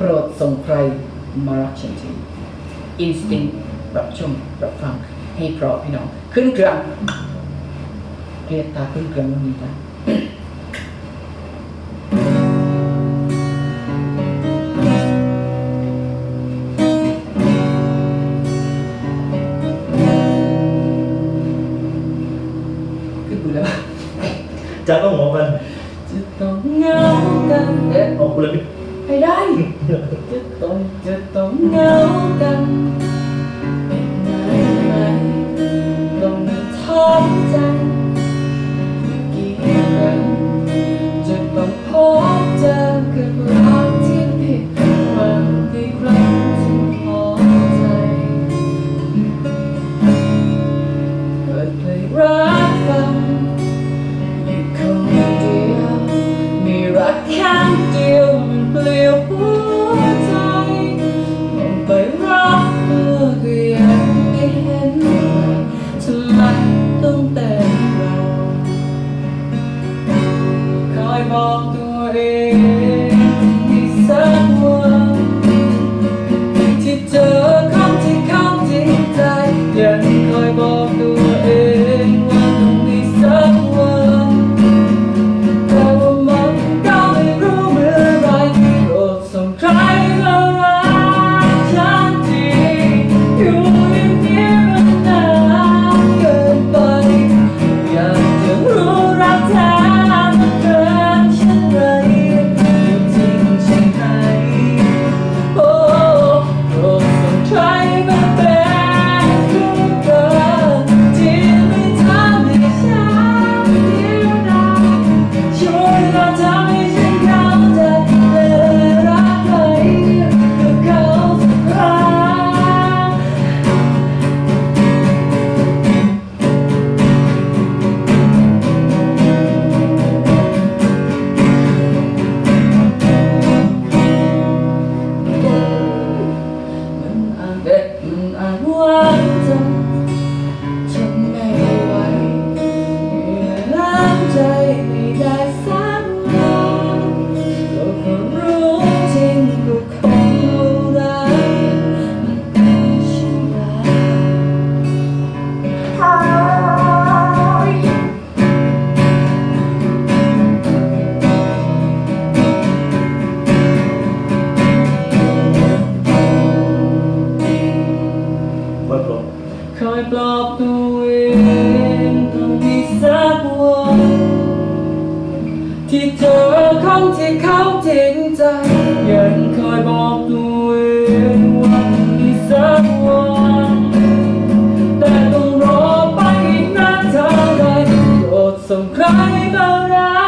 โปรดส่งใครมารักฉันทีอินสติ้งรับชมรับฟังให้เพราะพี่น้อง ขึ้นเครื่องเรียกตาขึ้นเครื่องวันนี้นะขึ้นกูแล้วจะต้องหมอกันจะต้องเหงากันเอ๊ะออกกูเลย ให้ได้จะต้องจะต้องเหงากันเป็นไงไหมต้องมีท้อใ mong tuổi thì rất muộn thì chờ không thì không thì tay. Nhận khơi mong tuổi thì rất muộn ta buồn mong cao thì รู้เมื่อไรอดส่งใครก็รักฉันทีอยู่ อยปลอบตัวเองต้องมีสักวันที่เจอคนที่เขาจริงใจ ยังคอยบอกตัวเองว่ามีสักวันแต่ต้องรอไปอีกนานเท่าไรอดสงใครมารัก